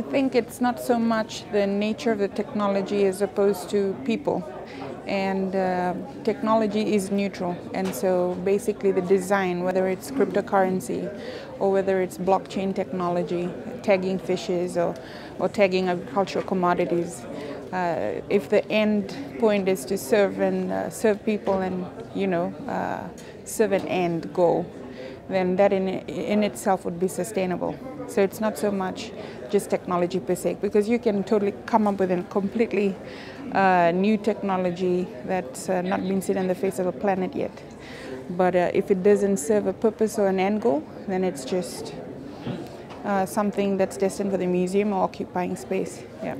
I think it's not so much the nature of the technology as opposed to people. And uh, technology is neutral. And so basically, the design, whether it's cryptocurrency or whether it's blockchain technology, tagging fishes or, or tagging agricultural commodities, uh, if the end point is to serve and uh, serve people and you know uh, serve an end goal, then that in, in itself would be sustainable. So it's not so much just technology per se, because you can totally come up with a completely uh, new technology that's uh, not been seen on the face of the planet yet. But uh, if it doesn't serve a purpose or an end goal, then it's just uh, something that's destined for the museum or occupying space. Yeah.